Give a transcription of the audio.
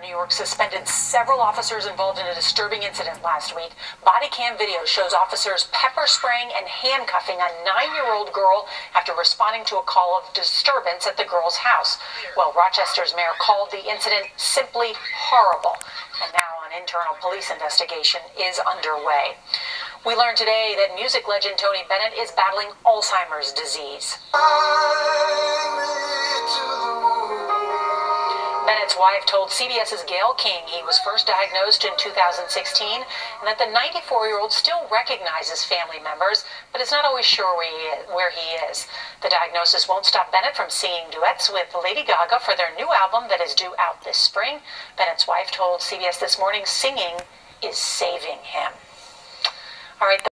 New York suspended several officers involved in a disturbing incident last week. Body cam video shows officers pepper spraying and handcuffing a nine year old girl after responding to a call of disturbance at the girl's house. Well, Rochester's mayor called the incident simply horrible. And now an internal police investigation is underway. We learned today that music legend Tony Bennett is battling Alzheimer's disease. Bennett's wife told CBS's Gayle King he was first diagnosed in 2016 and that the 94 year old still recognizes family members, but is not always sure where he, is, where he is. The diagnosis won't stop Bennett from singing duets with Lady Gaga for their new album that is due out this spring. Bennett's wife told CBS this morning singing is saving him. All right.